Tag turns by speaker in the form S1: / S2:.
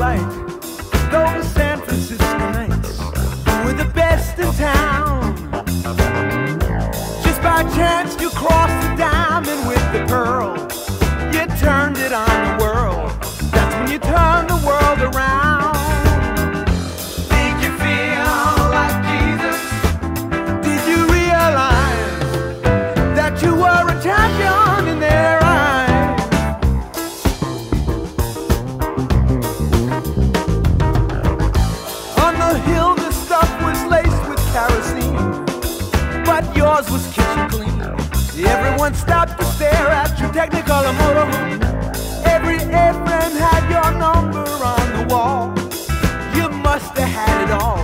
S1: like those San Francisco nights were the best in town. Just by chance. yours was kitchen clean. Everyone stopped to stare at your Technicolor motor. Every A-Frame had your number on the wall. You must have had it all.